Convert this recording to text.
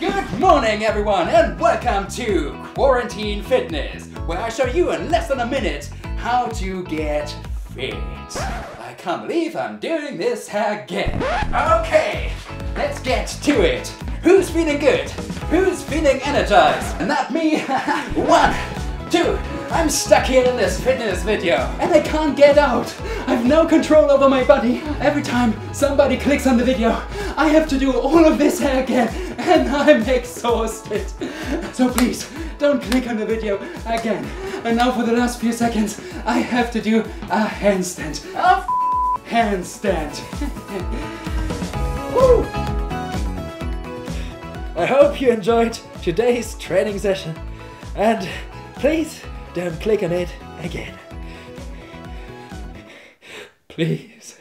Good morning, everyone, and welcome to Quarantine Fitness, where I show you in less than a minute how to get fit. I can't believe I'm doing this again. Okay, let's get to it. Who's feeling good? Who's feeling energized? And not me. One, two. I'm stuck here in this fitness video and I can't get out. I have no control over my body. Every time somebody clicks on the video, I have to do all of this again and I'm exhausted. So please, don't click on the video again. And now for the last few seconds, I have to do a handstand. A handstand. Woo! I hope you enjoyed today's training session and please don't click on it again. Please.